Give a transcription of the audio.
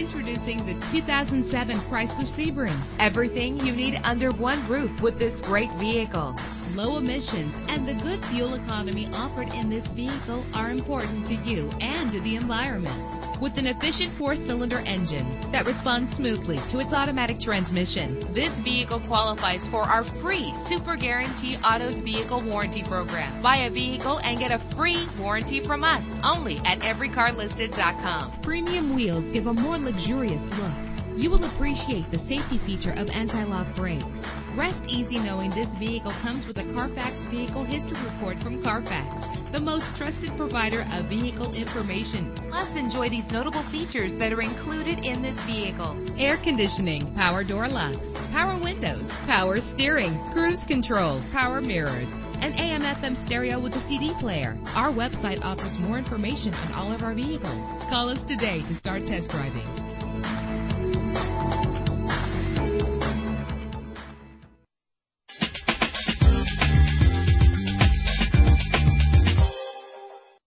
Introducing the 2007 Chrysler Sebring. Everything you need under one roof with this great vehicle. Low emissions and the good fuel economy offered in this vehicle are important to you and to the environment. With an efficient four-cylinder engine that responds smoothly to its automatic transmission, this vehicle qualifies for our free Super Guarantee Autos Vehicle Warranty Program. Buy a vehicle and get a free warranty from us only at everycarlisted.com. Premium wheels give a more luxurious look. You will appreciate the safety feature of anti-lock brakes. Rest easy knowing this vehicle comes with a Carfax Vehicle History Report from Carfax, the most trusted provider of vehicle information. Plus, enjoy these notable features that are included in this vehicle. Air conditioning, power door locks, power windows, power steering, cruise control, power mirrors, an AM FM stereo with a CD player. Our website offers more information on all of our vehicles. Call us today to start test driving.